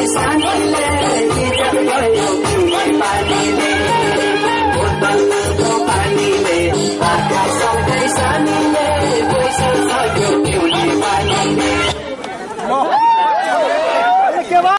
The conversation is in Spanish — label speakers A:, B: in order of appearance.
A: Sana kay sanille